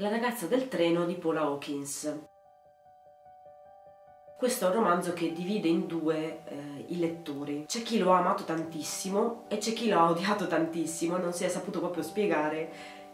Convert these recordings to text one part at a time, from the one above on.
La ragazza del treno di Paula Hawkins. Questo è un romanzo che divide in due eh, i lettori. C'è chi lo ha amato tantissimo e c'è chi lo ha odiato tantissimo, non si è saputo proprio spiegare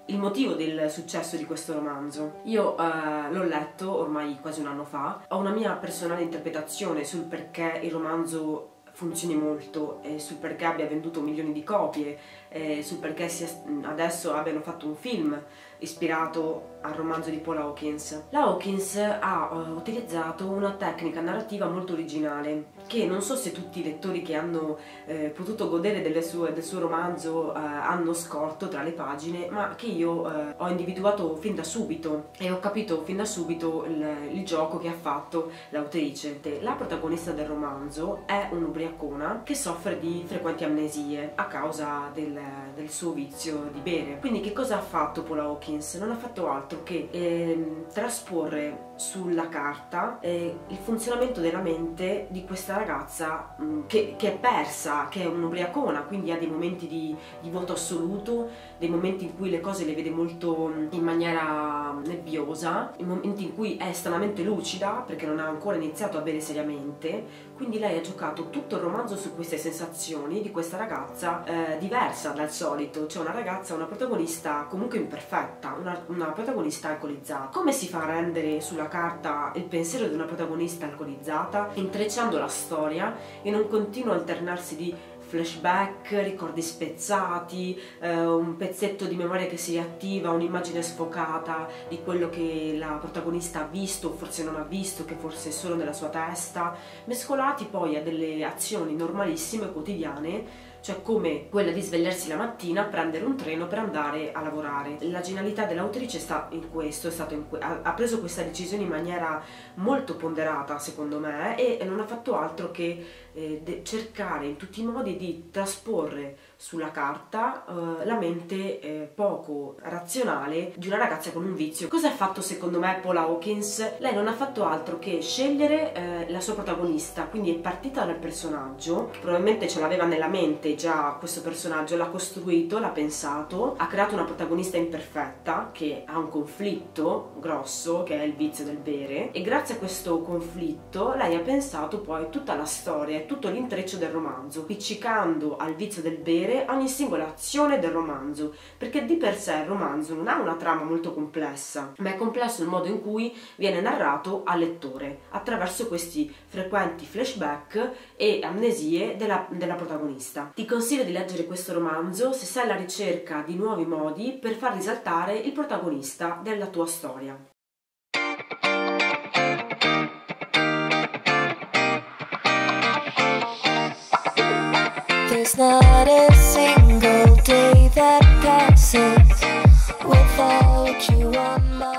il motivo del successo di questo romanzo. Io eh, l'ho letto ormai quasi un anno fa, ho una mia personale interpretazione sul perché il romanzo funzioni molto, eh, sul perché abbia venduto milioni di copie, eh, sul perché sia, adesso abbiano fatto un film ispirato al romanzo di Paul Hawkins. La Hawkins ha uh, utilizzato una tecnica narrativa molto originale che non so se tutti i lettori che hanno eh, potuto godere sue, del suo romanzo eh, hanno scorto tra le pagine ma che io eh, ho individuato fin da subito e ho capito fin da subito il, il gioco che ha fatto l'autrice. La protagonista del romanzo è un'ubriacona che soffre di frequenti amnesie a causa del, del suo vizio di bere. Quindi che cosa ha fatto Paul Hawkins? Non ha fatto altro che eh, trasporre sulla carta eh, il funzionamento della mente di questa ragazza mh, mm, che, che, è persa, che è un'ubriacona, quindi ha dei momenti di, di, voto assoluto, dei momenti in cui le cose le vede molto mm, in maniera nebbiosa, i momenti in cui è estremamente lucida perché non ha ancora iniziato a bere seriamente, quindi lei ha giocato tutto il romanzo su queste sensazioni di questa ragazza eh, diversa dal solito, cioè una ragazza, una protagonista comunque imperfetta, una, una protagonista alcolizzata. Come si fa a rendere sulla carta il pensiero di una protagonista alcolizzata, intrecciando la storia in un continuo alternarsi di flashback, ricordi spezzati, eh, un pezzetto di memoria che si riattiva, un'immagine sfocata di quello che la protagonista ha visto o forse non ha visto, che forse è solo nella sua testa, mescolati poi a delle azioni normalissime, quotidiane, cioè come quella di svegliarsi la mattina, prendere un treno per andare a lavorare. La genialità dell'autrice sta in questo, in que ha, preso questa decisione in maniera molto ponderata secondo me e non ha fatto altro che eh, cercare in tutti i modi di trasporre sulla carta eh, la mente eh, poco razionale di una ragazza con un vizio. Cosa ha fatto secondo me Paula Hawkins? Lei non ha fatto altro che scegliere eh, la sua protagonista, quindi è partita dal personaggio, probabilmente ce l'aveva nella mente già questo personaggio, l'ha costruito, l'ha pensato, ha creato una protagonista imperfetta che ha un conflitto grosso che è il vizio del bere e grazie a questo conflitto lei ha pensato poi tutta la storia e tutto l'intreccio del romanzo, piccicando al vizio del bere ogni singola azione del romanzo, perché di per sé il romanzo non ha una trama molto complessa, ma è complesso il modo in cui viene narrato al lettore, attraverso questi frequenti flashback e amnesie della, della protagonista. Ti ti consiglio di leggere questo romanzo se sei alla ricerca di nuovi modi per far risaltare il protagonista della tua storia. There's not a single day that passes without you on my